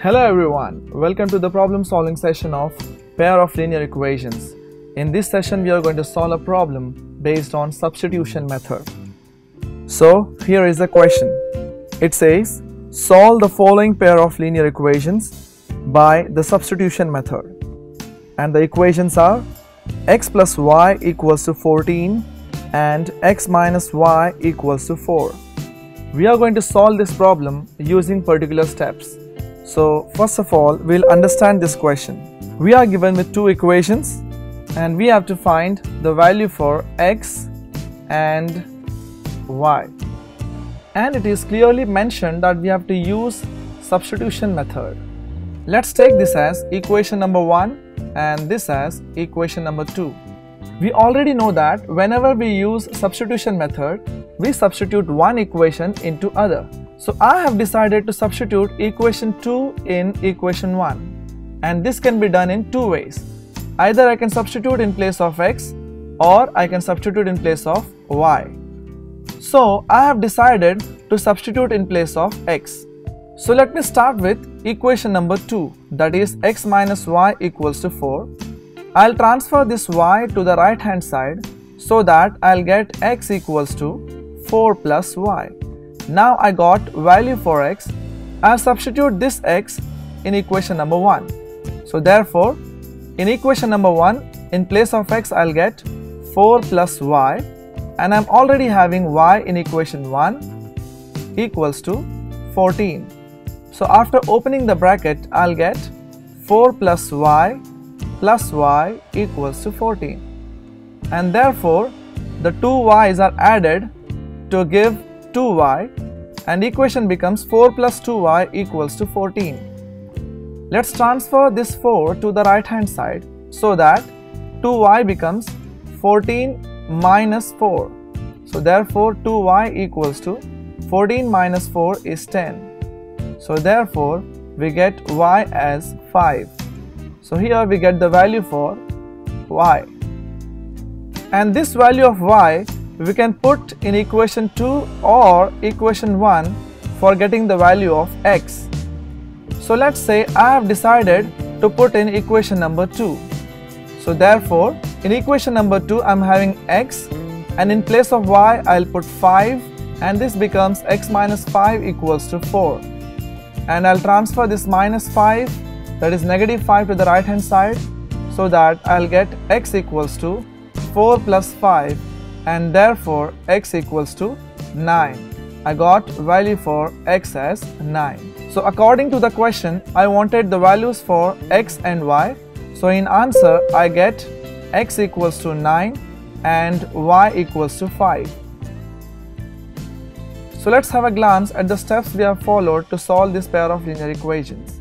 Hello everyone, welcome to the problem solving session of pair of linear equations. In this session we are going to solve a problem based on substitution method. So here is the question. It says solve the following pair of linear equations by the substitution method. And the equations are x plus y equals to 14 and x minus y equals to 4. We are going to solve this problem using particular steps. So first of all, we'll understand this question. We are given with two equations and we have to find the value for x and y. And it is clearly mentioned that we have to use substitution method. Let's take this as equation number 1 and this as equation number 2. We already know that whenever we use substitution method, we substitute one equation into other. So I have decided to substitute equation 2 in equation 1 and this can be done in two ways. Either I can substitute in place of x or I can substitute in place of y. So I have decided to substitute in place of x. So let me start with equation number 2 that is x minus y equals to 4. I'll transfer this y to the right hand side so that I'll get x equals to 4 plus y. Now I got value for x. I'll substitute this x in equation number 1. So therefore, in equation number 1, in place of x I'll get 4 plus y and I'm already having y in equation 1 equals to 14. So after opening the bracket, I'll get 4 plus y plus y equals to 14. And therefore, the two y's are added to give 2y and equation becomes 4 plus 2y equals to 14. Let's transfer this 4 to the right hand side so that 2y becomes 14 minus 4. So therefore 2y equals to 14 minus 4 is 10. So therefore we get y as 5. So here we get the value for y. And this value of y we can put in equation 2 or equation 1 for getting the value of x. So let's say I have decided to put in equation number 2. So therefore in equation number 2 I am having x and in place of y I'll put 5 and this becomes x minus 5 equals to 4 and I'll transfer this minus 5 that is negative 5 to the right hand side so that I'll get x equals to 4 plus 5 and therefore x equals to 9. I got value for x as 9. So according to the question, I wanted the values for x and y. So in answer, I get x equals to 9 and y equals to 5. So let's have a glance at the steps we have followed to solve this pair of linear equations.